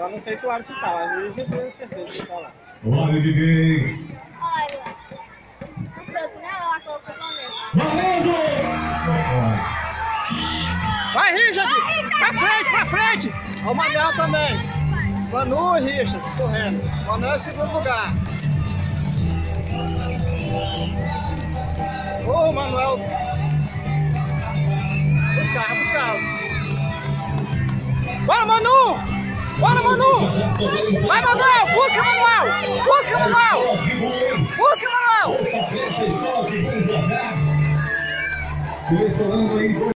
Eu não sei se o árbitro tá, mas eu tenho certeza que tá lá. Olha, DJ. Olha. O tanto, né? Lá colocou o Flamengo. Valendo! Vai, Richard! Pra frente, pra frente! Ó o Manuel também. Manu e Richard correndo. Manuel é segundo lugar. Ô, Manuel. Buscar, buscar. Bora, Manu! 过来，曼努，来，曼努，过去，曼努，过去，曼努，过去，曼努。